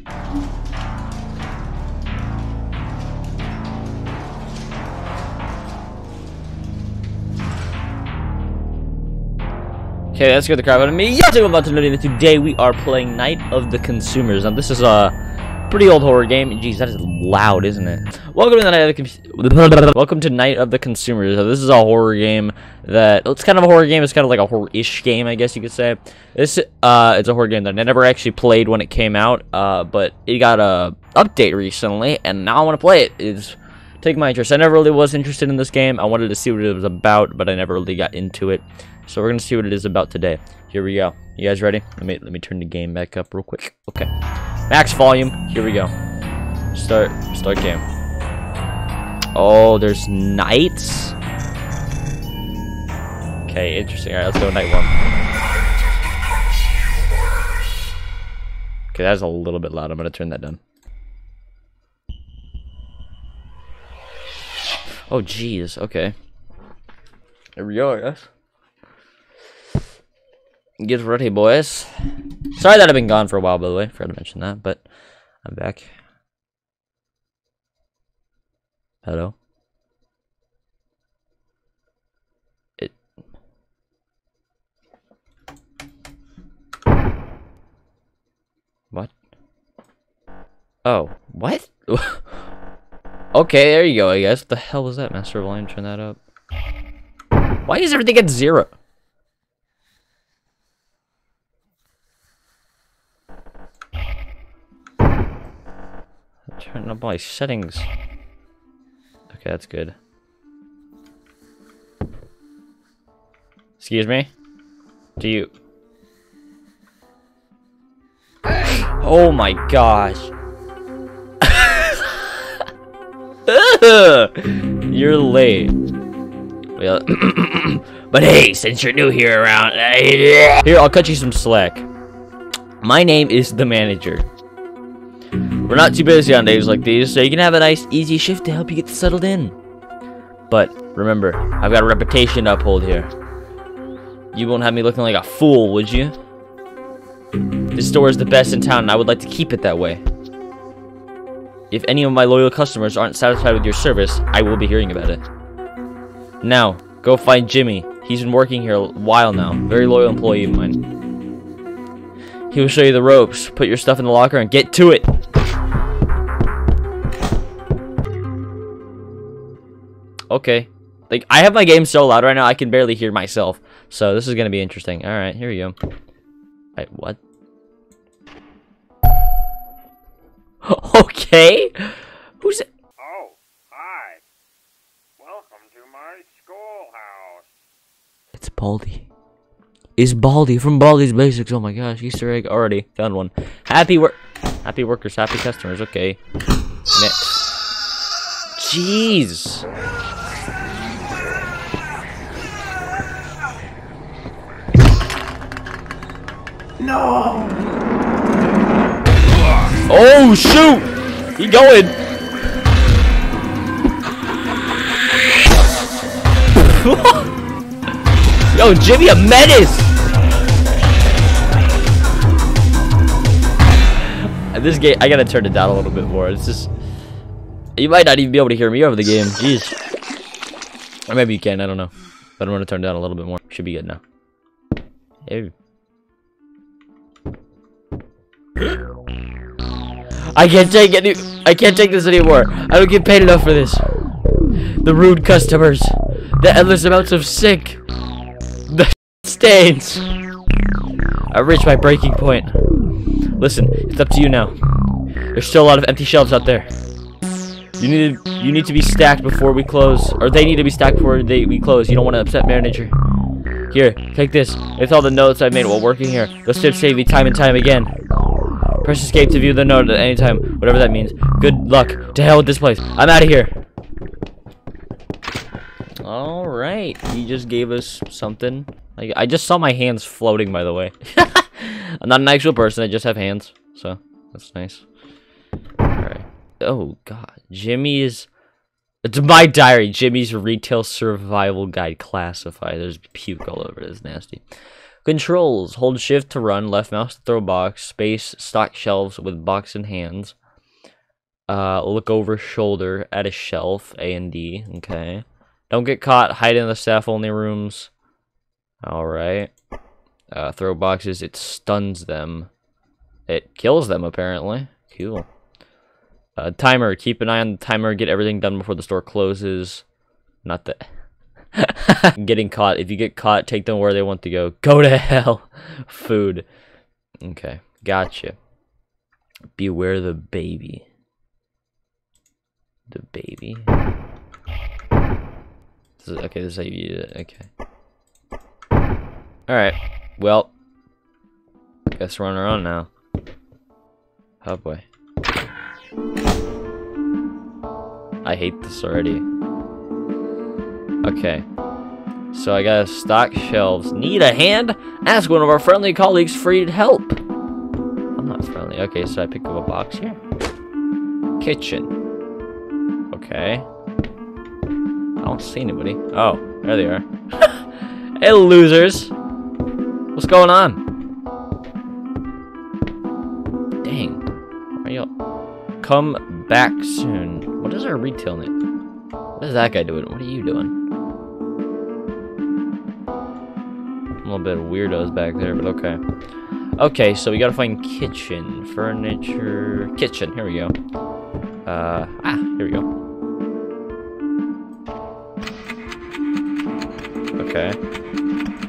Okay, that scared the crap out of me. Yes, I'm about to know that today we are playing Night of the Consumers. Now, this is a pretty old horror game. Jeez, that is loud, isn't it? Welcome to the Night of the Welcome to Night of the Consumers. Now, this is a horror game that it's kind of a horror game. It's kind of like a horror-ish game, I guess you could say. This uh, it's a horror game that I never actually played when it came out, uh, but it got a update recently, and now I want to play it. It's take my interest. I never really was interested in this game. I wanted to see what it was about, but I never really got into it. So we're gonna see what it is about today. Here we go. You guys ready? Let me let me turn the game back up real quick. Okay. Max volume. Here we go. Start start game. Oh, there's knights. Okay, interesting. Alright, let's go night one. Okay, that's a little bit loud. I'm gonna turn that down. Oh, jeez. Okay. Here we go, I guess. Get ready, boys. Sorry that I've been gone for a while, by the way. Forgot to mention that, but I'm back. Hello? It... What? Oh, what? okay, there you go, I guess. What the hell was that, Master Volume? Turn that up. Why is everything at zero? Turn up my settings. Okay, that's good. Excuse me? Do you... Oh my gosh. you're late. Well, but hey, since you're new here around... Here, I'll cut you some slack. My name is the manager. We're not too busy on days like these, so you can have a nice, easy shift to help you get settled in. But remember, I've got a reputation to uphold here. You won't have me looking like a fool, would you? This store is the best in town, and I would like to keep it that way. If any of my loyal customers aren't satisfied with your service, I will be hearing about it. Now, go find Jimmy. He's been working here a while now. Very loyal employee of mine. He will show you the ropes. Put your stuff in the locker and get to it. Okay. Like, I have my game so loud right now, I can barely hear myself. So, this is going to be interesting. Alright, here we go. Wait, what? okay. Who's it? Oh, hi. Welcome to my schoolhouse. It's Baldi. Is Baldi from Baldi's Basics. Oh my gosh, Easter egg already. Found one. Happy work happy workers, happy customers. Okay. Next. Jeez. No! Oh shoot! He going. Yo, Jimmy, a menace! And this game, I gotta turn it down a little bit more. It's just, you might not even be able to hear me over the game. Jeez. Or maybe you can, I don't know. But I'm gonna turn it down a little bit more. Should be good now. Hey. I can't take any. I can't take this anymore. I don't get paid enough for this. The rude customers, the endless amounts of sick, the stains. I reached my breaking point. Listen, it's up to you now. There's still a lot of empty shelves out there. You need to, you need to be stacked before we close, or they need to be stacked before they we close. You don't want to upset manager. Here, take this. It's all the notes I made while working here. Those tips save me time and time again. Press escape to view the note at any time, whatever that means. Good luck. To hell with this place. I'm out of here. Alright. He just gave us something. I, I just saw my hands floating, by the way. I'm not an actual person. I just have hands. So, that's nice. Alright. Oh, God. Jimmy is... It's my diary. Jimmy's Retail Survival Guide Classified. There's puke all over it. It's nasty. Controls. Hold shift to run, left mouse to throw box, space stock shelves with box in hands. Uh, look over shoulder at a shelf, A and D, okay. Don't get caught, hide in the staff only rooms. Alright. Uh, throw boxes, it stuns them. It kills them, apparently. Cool. Uh, timer, keep an eye on the timer, get everything done before the store closes. Not that. Getting caught. If you get caught, take them where they want to go. Go to hell. Food. Okay, gotcha. Beware the baby. The baby. This is, okay, this is how you it. Okay. Alright. Well. Guess we're on our own now. Oh boy. I hate this already. Okay. So I gotta stock shelves. Need a hand? Ask one of our friendly colleagues for help. I'm not friendly. Okay, so I pick up a box here. Kitchen. Okay. I don't see anybody. Oh, there they are. hey, losers. What's going on? Dang. Are y'all? Come back soon. What is our retail name? What is that guy doing? What are you doing? Little bit of weirdos back there, but okay. Okay, so we gotta find kitchen, furniture, kitchen. Here we go. Uh, ah, here we go. Okay.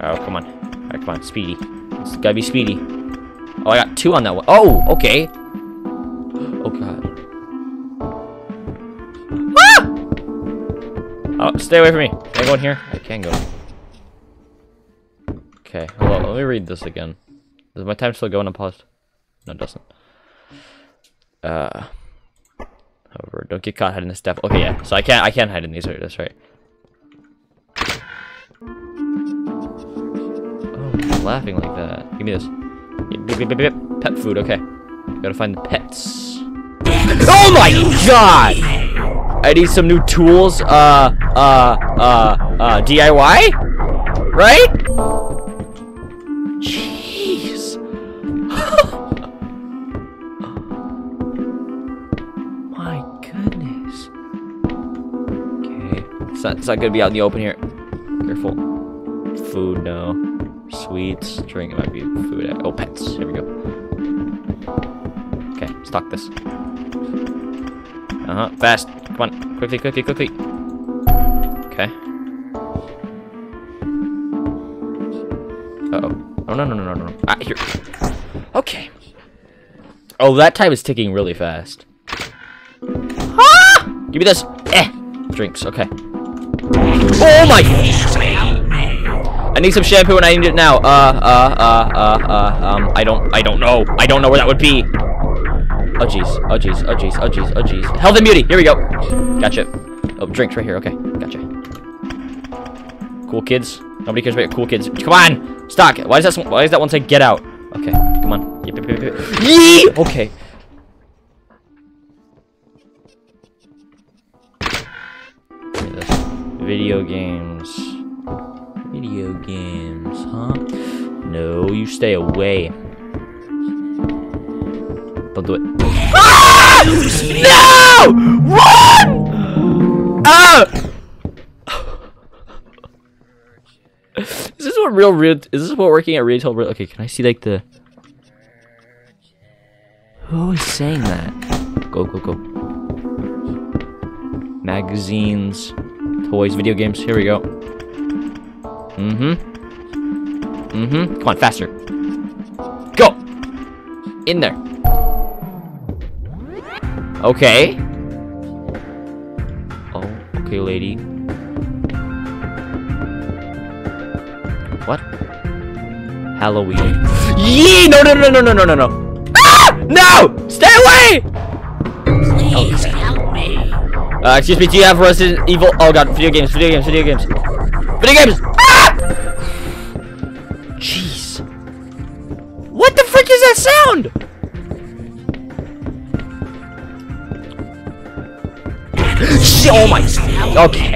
Oh, come on. Alright, come on, speedy. It's gotta be speedy. Oh, I got two on that one. Oh, okay. Oh, God. Ah! Oh, stay away from me. Can I go in here? I can go. Okay, hold on. Let me read this again. Does my time still go on pause? No, it doesn't. Uh, however, don't get caught hiding the step. Okay, yeah. So I can't. I can't hide in these. Right, that's right. Oh, laughing like that? Give me this. Pet food, okay. Gotta find the pets. Oh my god! I need some new tools. Uh, uh, uh, uh, DIY? Right? It's not, gonna be out in the open here. Careful. Food, no. Sweets, drink, it might be food. Oh, pets. Here we go. Okay, stock this. Uh-huh, fast. Come on, quickly, quickly, quickly. Okay. Uh-oh. Oh, no, no, no, no, no. Ah, here. Okay. Oh, that time is ticking really fast. Ah! Give me this. Eh. Drinks, okay. Oh my I need some shampoo and I need it now. Uh, uh, uh, uh, uh, um, I don't, I don't know. I don't know where that would be. Oh, jeez. Oh, jeez. Oh, jeez. Oh, jeez. Oh, jeez. Health and beauty. Here we go. Gotcha. Oh, drinks right here. Okay. Gotcha. Cool kids. Nobody cares about cool kids. Come on. Stock. Why does that, why does that one say get out? Okay. Come on. Okay. Video games. Video games, huh? No, you stay away. Don't do it. Ah! No! Run! Ah! is this what real real? Is this what working at retail? Real, okay, can I see like the? Who is saying that? Go go go. Magazines, toys, video games. Here we go. Mm-hmm. Mm-hmm. Come on, faster. Go! In there. Okay. Oh, okay, lady. What? Halloween. Yee! No, no, no, no, no, no, no, no. Ah! No! Stay away! Please help me. Uh, excuse me, do you have Resident Evil? Oh god, video games, video games, video games. Video games! Ah! Jeez. What the frick is that sound? oh my. Okay.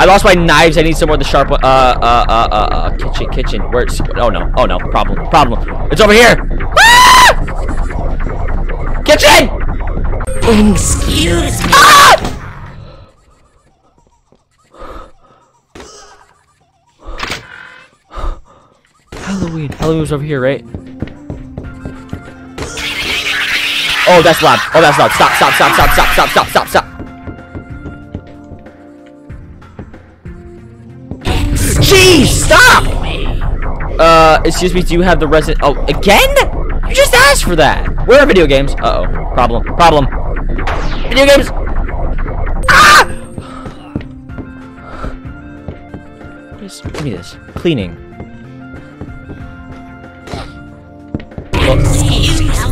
I lost my knives. I need some more of the sharp one. Uh, uh, uh, uh, uh, kitchen, kitchen. Where's? Oh no, oh no, problem, problem. It's over here. Ah! Kitchen! Excuse me. Ah! Halloween. Over here, right? Oh, that's loud. Oh, that's loud. Stop, stop, stop, stop, stop, stop, stop, stop, stop. Jeez, stop! Uh, excuse me, do you have the resident- Oh, again? You just asked for that. Where are video games? Uh-oh. Problem. Problem. Video games! Ah! Just give me this. Cleaning.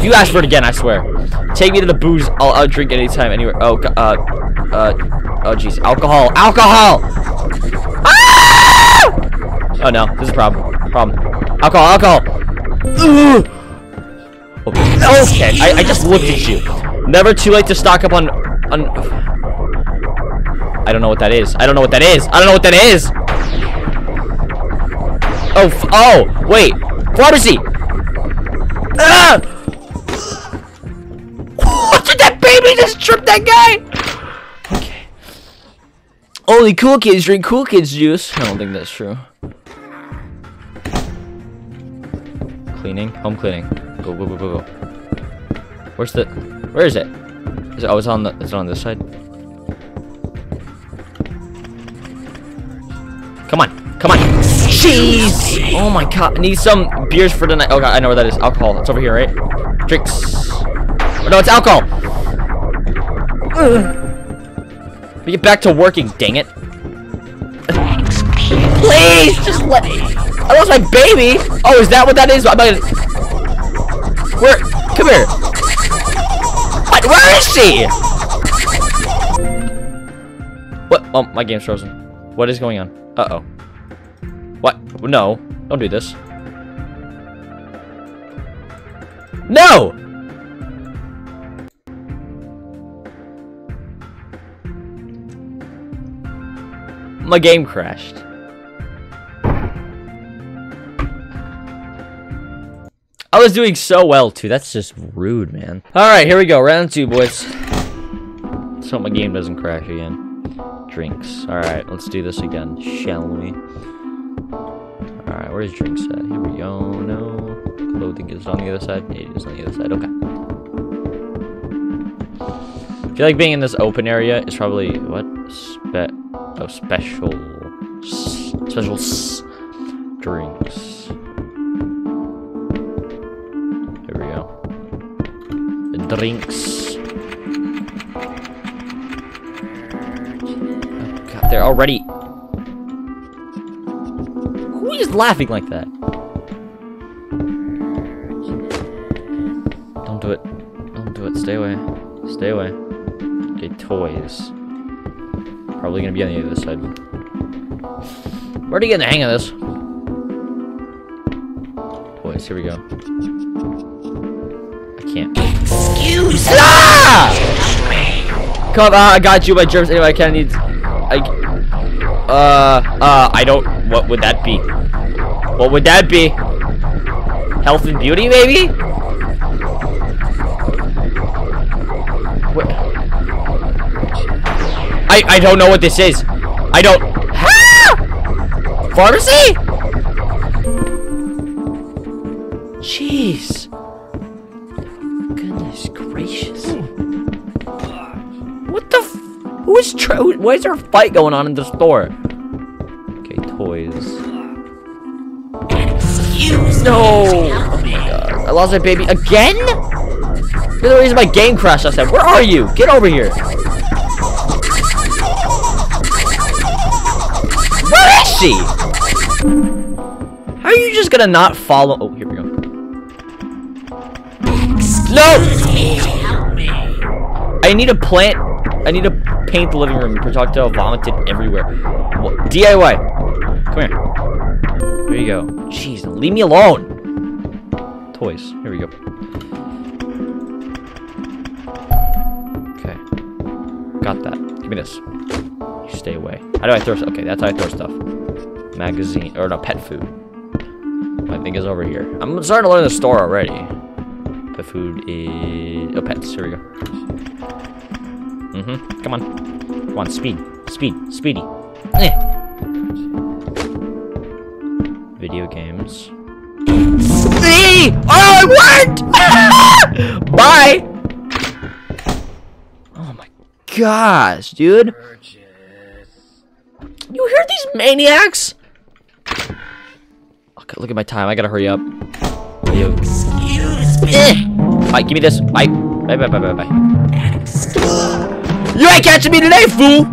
You ask for it again, I swear. Take me to the booze. I'll, I'll drink anytime, anywhere. Oh, uh, uh, oh, jeez. Alcohol. Alcohol! Ah! Oh, no. This is a problem. Problem. Alcohol, alcohol. Ugh. Okay, I, I just looked at you. Never too late to stock up on, on... I don't know what that is. I don't know what that is. I don't know what that is. Oh, oh, wait. Pharmacy. Ah! Baby just tripped that guy? Okay. Only cool kids drink cool kids juice. I don't think that's true. Cleaning, home cleaning. Go, go, go, go, go. Where's the? Where is it? Is it? Oh, it's on the. It's on this side. Come on, come on. Jeez! Oh my god, I need some beers for tonight. Oh god, I know where that is. Alcohol. It's over here, right? Drinks. Oh, no, it's alcohol. Ugh. We get back to working, dang it. Please, just let me. I lost my baby. Oh, is that what that is? I'm gonna... Where? Come here. What? Where is she? What? Oh, my game's frozen. What is going on? Uh-oh. What? No. Don't do this. No! My game crashed. I was doing so well, too. That's just rude, man. Alright, here we go. Round two, boys. So my game doesn't crash again. Drinks. Alright, let's do this again, shall we? Alright, where's drinks at? Here we go. No. Clothing is on the other side. It is on the other side. Okay. I feel like being in this open area is probably... What? Spe... Oh, special... Special drinks. There we go. Drinks. Oh, God, they're already. Who is laughing like that? Don't do it. Don't do it. Stay away. Stay away. Okay, toys. Probably gonna be on the other side. We're already getting the hang of this. Boys, here we go. I can't. Excuse Ah! Come on, I got you, my germs. Anyway, I of need. I. Uh, uh, I don't. What would that be? What would that be? Health and beauty, maybe? What? I I don't know what this is. I don't. Ah! Pharmacy? Jeez. Goodness gracious. What the f- Who is tr- who- Why is there a fight going on in the store? Okay, toys. Excuse No! me. Help me. I lost my baby again? You're the reason my game crashed last time. Where are you? Get over here. Is? How are you just gonna not follow? Oh, here we go. No! I need a plant. I need to paint the living room. Projectile vomited everywhere. Wha- DIY. Come here. There you go. Jeez, leave me alone. Toys. Here we go. Okay. Got that. Give me this. You stay away. How do I throw? Stuff okay, that's how I throw stuff. Magazine or no pet food. I think is over here. I'm starting to learn the store already. Pet food is oh pets. Here we go. Mm-hmm. Come on. Come on. Speed. Speed. Speedy. Eh. Video games. See! Oh, it worked! Bye! Oh my gosh, dude. You hear these maniacs? Okay, look at my time. I gotta hurry up. Video. Excuse me. Bye, give me this. Bye. Bye, bye, bye, bye, bye. You ain't catching me today, fool!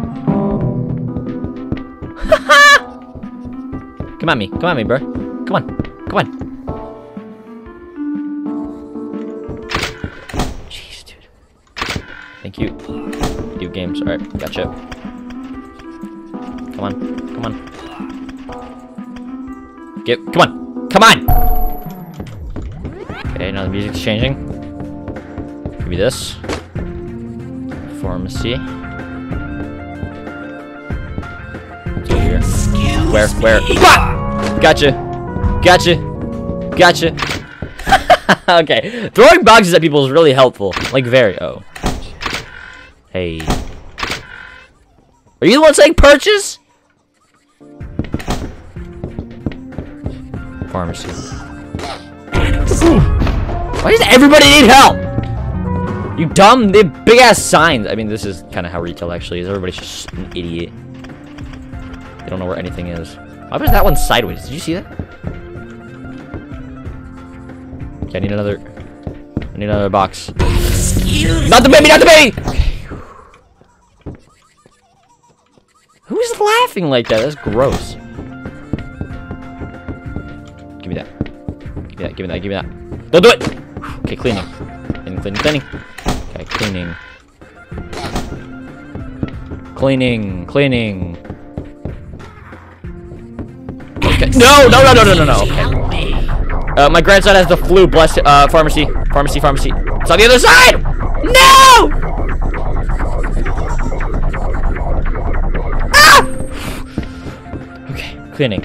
Come at me. Come at me, bro. Come on. Come on. Jeez, dude. Thank you. Video games. Alright, gotcha. Come on. Come on. Get. Come on. Come on! Okay, now the music's changing. Give me this. Pharmacy. Here. Where? Where? Bah! Gotcha. Gotcha. Gotcha. okay. Throwing boxes at people is really helpful. Like, very. Oh. Hey. Are you the one saying purchase? Pharmacy. Why does everybody need help? You dumb, they big ass signs. I mean, this is kind of how retail actually is. Everybody's just an idiot. They don't know where anything is. Why was that one sideways? Did you see that? Okay, I need another. I need another box. Not the baby, not the baby! Okay. Who is laughing like that? That's gross. That, give me that, give me that. Don't do it! Okay, cleaning. Cleaning, cleaning, cleaning. Okay, cleaning. Cleaning, cleaning. Okay. No, no, no, no, no, no, no. Okay. Uh, my grandson has the flu. Bless it. Uh, pharmacy, pharmacy, pharmacy. It's on the other side. No! Ah! Okay, cleaning.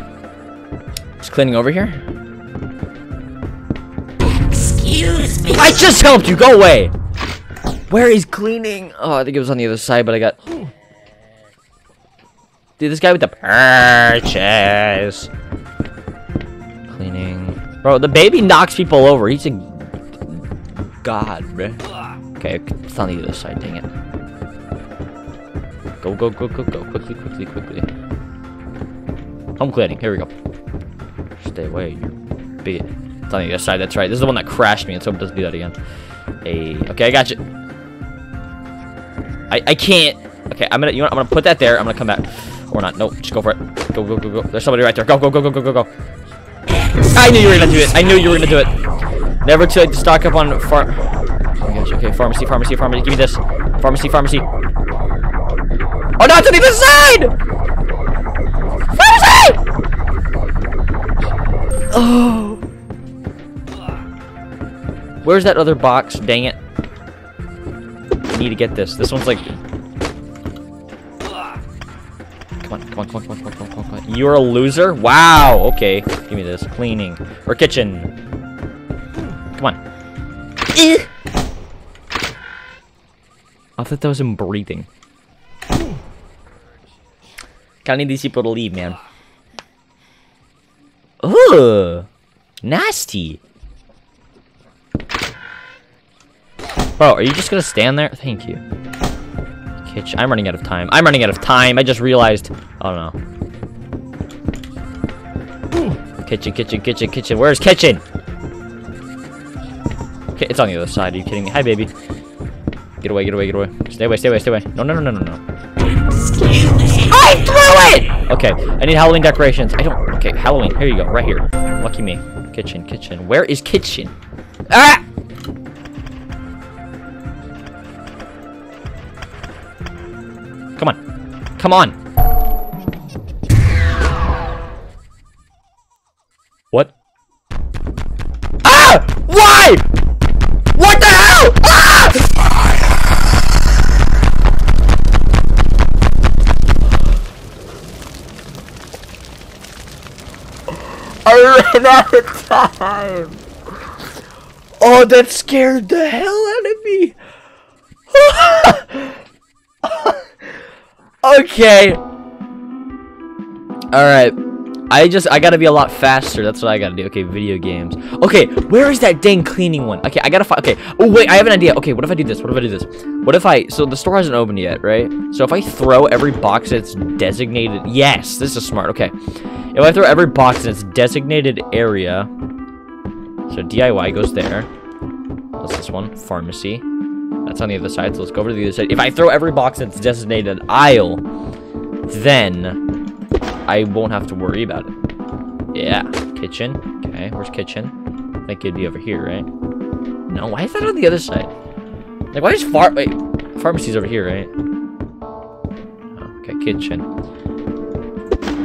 Just cleaning over here. Me. I just helped you. Go away. Where is cleaning? Oh, I think it was on the other side, but I got. Dude, this guy with the purchase. Cleaning. Bro, the baby knocks people over. He's a god, bruh. Okay, it's on the other side, dang it. Go, go, go, go, go. Quickly, quickly, quickly. Home cleaning. Here we go. Stay away, you bigot. It's on the other side, that's right. This is the one that crashed me, and so it doesn't do that again. Hey, okay, I got you. I, I can't. Okay, I'm gonna, you know, I'm gonna put that there. I'm gonna come back. Or not. Nope, just go for it. Go, go, go, go. There's somebody right there. Go, go, go, go, go, go, go. I knew you were gonna do it. I knew you were gonna do it. Never too late to stock up on far. Oh gosh. Okay, pharmacy, pharmacy, pharmacy. Give me this. Pharmacy, pharmacy. Oh no, it's on the other side. Pharmacy. Oh. Where's that other box? Dang it. I need to get this. This one's like. Come on, come on, come on, come on, come on, come on, come on. You're a loser? Wow, okay. Give me this. Cleaning. Or kitchen. Come on. Eh. I thought that was him breathing. Kinda need these people to leave, man. Ugh. Nasty. Bro, are you just gonna stand there? Thank you. Kitchen. I'm running out of time. I'm running out of time. I just realized. Oh no. Kitchen, kitchen, kitchen, kitchen. Where's kitchen? Okay, it's on the other side. Are you kidding me? Hi, baby. Get away, get away, get away. Stay away, stay away, stay away. No, no, no, no, no, no. I threw it! Okay, I need Halloween decorations. I don't. Okay, Halloween. Here you go, right here. Lucky me. Kitchen, kitchen. Where is kitchen? Ah! Come on. What? Ah! Why? What the hell? Ah! I ran out of time. Oh, that scared the hell out of me. Okay. All right. I just I gotta be a lot faster. That's what I gotta do. Okay, video games. Okay, where is that dang cleaning one? Okay, I gotta find. Okay. Oh wait, I have an idea. Okay, what if I do this? What if I do this? What if I? So the store hasn't opened yet, right? So if I throw every box that's designated. Yes, this is smart. Okay. If I throw every box in its designated area. So DIY goes there. What's this one? Pharmacy. That's on the other side. So let's go over to the other side. If I throw every box its designated aisle, then I won't have to worry about it. Yeah, kitchen. Okay, where's kitchen? I think it'd be over here, right? No, why is that on the other side? Like, why is far- wait, pharmacy's over here, right? Okay, kitchen.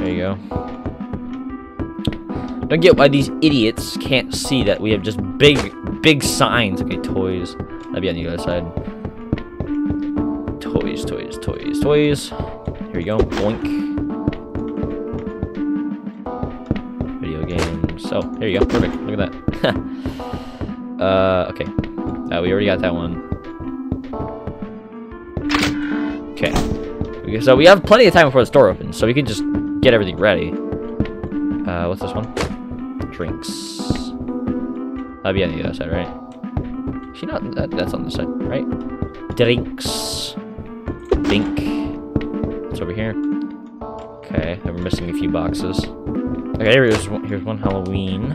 There you go. Don't get why these idiots can't see that we have just big, big signs. Okay, toys. That'd be on the other side. Toys, toys, toys, toys. Here we go. Boink. Video games. Oh, here you go. Perfect. Look at that. uh, okay. Uh, we already got that one. Okay. Okay, So we have plenty of time before the store opens, so we can just get everything ready. Uh, what's this one? Drinks. That'd be on the other side, right? She not that, that's on the side, right? Drinks. Bink. It's over here. Okay, we're missing a few boxes. Okay, here's one, here's one Halloween.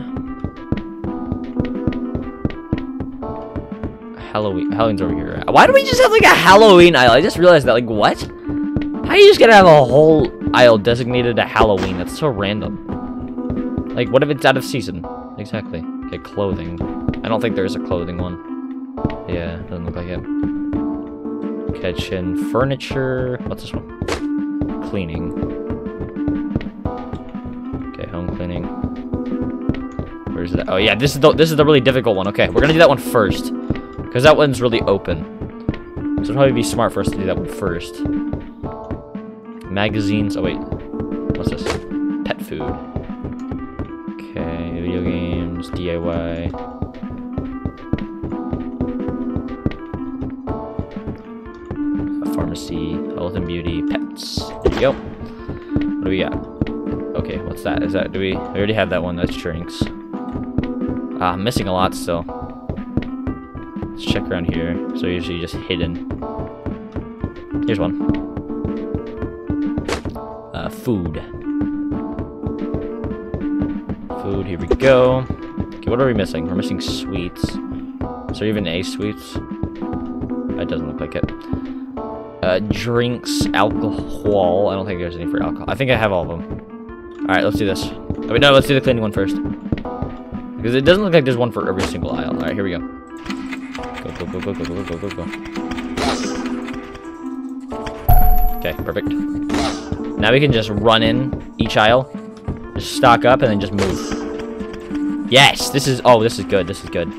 Halloween. Halloween's over here. Why do we just have like a Halloween aisle? I just realized that. Like, what? How are you just gonna have a whole aisle designated to Halloween? That's so random. Like, what if it's out of season? Exactly. Okay, clothing. I don't think there's a clothing one. Yeah, doesn't look like it. Kitchen, furniture. What's this one? Cleaning. Okay, home cleaning. Where's that? Oh yeah, this is the this is the really difficult one. Okay, we're gonna do that one first, because that one's really open. So it'd probably be smart for us to do that one first. Magazines. Oh wait, what's this? Pet food. Okay, video games, DIY. Pharmacy, health and beauty, pets. There you go. What do we got? Okay, what's that? Is that, do we, we already have that one, that's drinks. Ah, I'm missing a lot still. Let's check around here. So usually just hidden. Here's one. Uh, food. Food, here we go. Okay, what are we missing? We're missing sweets. Is there even A sweets? That doesn't look like it. Uh, drinks, alcohol. I don't think there's any for alcohol. I think I have all of them. All right, let's do this. I mean, no, let's do the cleaning one first. Because it doesn't look like there's one for every single aisle. All right, here we go. Go, go, go, go, go, go, go, go, Okay, perfect. Now we can just run in each aisle, just stock up, and then just move. Yes, this is- oh, this is good, this is good.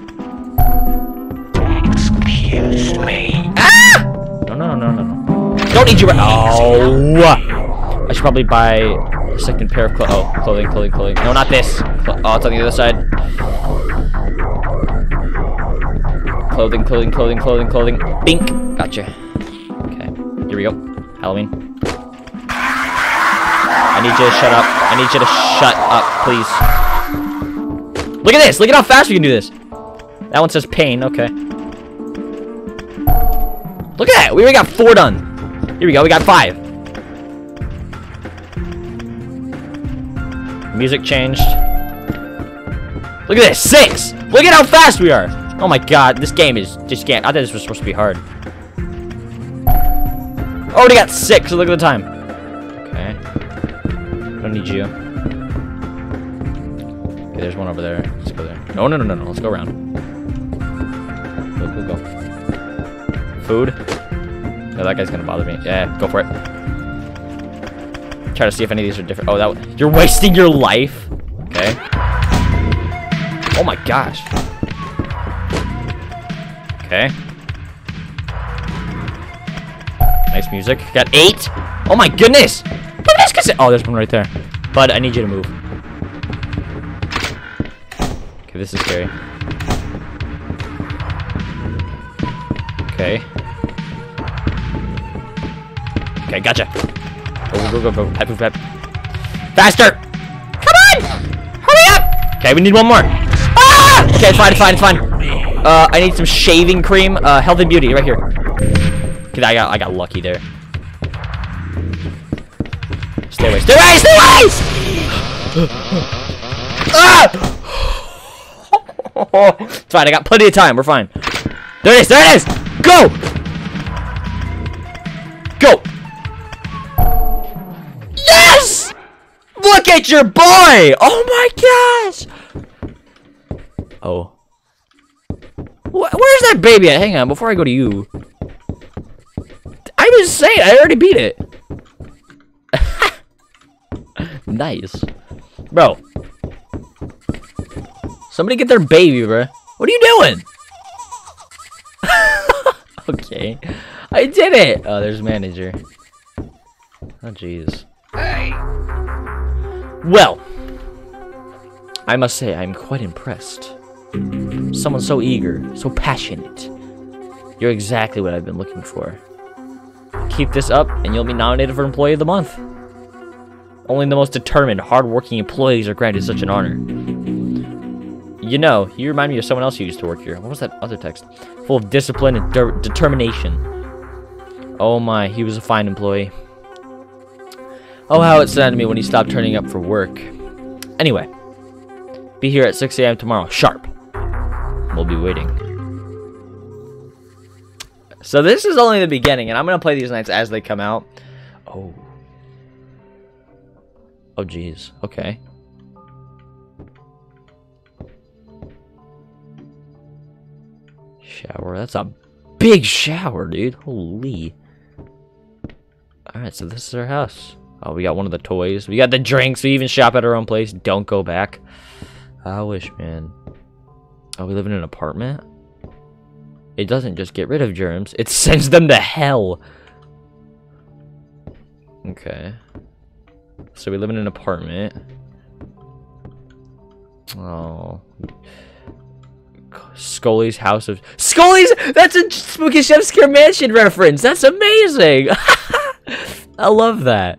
Excuse me. Don't need you right Oh! I should probably buy a second pair of clo oh, clothing, clothing, clothing. No, not this. Oh, it's on the other side. Clothing, clothing, clothing, clothing, clothing. Bink. Gotcha. Okay. Here we go. Halloween. I need you to shut up. I need you to shut up, please. Look at this. Look at how fast we can do this. That one says pain. Okay. Look at that! We already got four done. Here we go, we got five. Music changed. Look at this, six! Look at how fast we are! Oh my god, this game is just can't. I thought this was supposed to be hard. Oh, already got six, look at the time. Okay. Don't need you. Okay, there's one over there. Let's go there. No, no, no, no, no. Let's go around. Go, go, go. Food. That guy's gonna bother me. Yeah, go for it. Try to see if any of these are different. Oh, that you're wasting your life. Okay. Oh my gosh. Okay. Nice music. Got eight. Oh my goodness. Oh, there's one right there. Bud, I need you to move. Okay, this is scary. Okay. Okay, gotcha. Go, go, go, go, go. Pep, pep, pep. Faster! Come on! Hurry up! Okay, we need one more. Ah! Okay, fine, fine, it's fine. Uh, I need some shaving cream. Uh, health and beauty, right here. Okay, I got, I got lucky there. Stay away, stay away, stay away! ah! it's fine, I got plenty of time. We're fine. There it is, there it is! Go! Go! Look at your boy! Oh my gosh! Oh. Wh where's that baby at? Hang on, before I go to you. I'm just saying, I already beat it. nice. Bro. Somebody get their baby, bro. What are you doing? okay. I did it! Oh, there's manager. Oh, jeez. Well, I must say I'm quite impressed. Someone so eager, so passionate. You're exactly what I've been looking for. Keep this up, and you'll be nominated for Employee of the Month. Only the most determined, hardworking employees are granted such an honor. You know, you remind me of someone else who used to work here. What was that other text? Full of discipline and de determination. Oh my, he was a fine employee. Oh, how it saddened me when he stopped turning up for work. Anyway, be here at 6 a.m. tomorrow, sharp. We'll be waiting. So this is only the beginning, and I'm gonna play these nights as they come out. Oh. Oh, jeez. Okay. Shower. That's a big shower, dude. Holy. Alright, so this is our house. Oh, we got one of the toys. We got the drinks. We even shop at our own place. Don't go back. I wish, man. Oh, we live in an apartment? It doesn't just get rid of germs. It sends them to hell. Okay. So we live in an apartment. Oh. Scully's House of... Scully's! That's a Spooky's Jump Scare Mansion reference! That's amazing! I love that.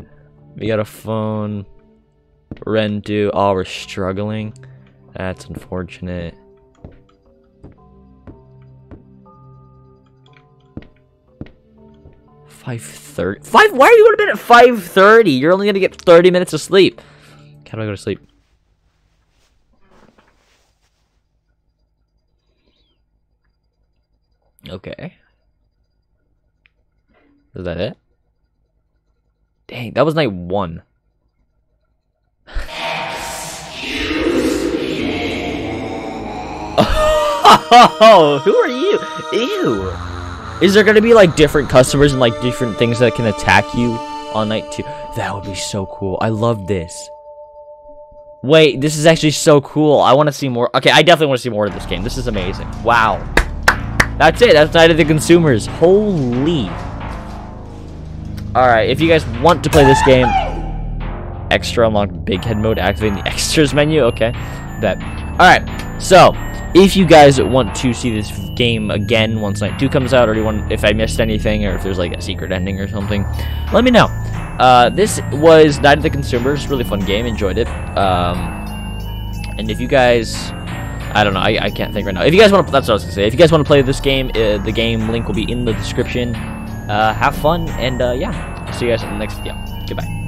We got a phone. Rent due. Oh, we're struggling. That's unfortunate. Five thirty. Five. Why are you going to bed at five thirty? You're only gonna get thirty minutes of sleep. How do I go to sleep? Okay. Is that it? Dang, that was night one. Oh, who are you? Ew. Is there gonna be like different customers and like different things that can attack you on night two? That would be so cool. I love this. Wait, this is actually so cool. I want to see more. Okay, I definitely want to see more of this game. This is amazing. Wow. That's it. That's Night of the Consumers. Holy. Alright, if you guys want to play this game, extra unlock big head mode, activating the extras menu. Okay, bet. Alright, so if you guys want to see this game again once Night 2 comes out, or you want, if I missed anything, or if there's like a secret ending or something, let me know. Uh, this was Night of the Consumers, really fun game, enjoyed it. Um, and if you guys, I don't know, I, I can't think right now. If you guys want to, that's what I was gonna say. If you guys want to play this game, uh, the game link will be in the description. Uh, have fun, and uh, yeah, see you guys in the next video. Goodbye.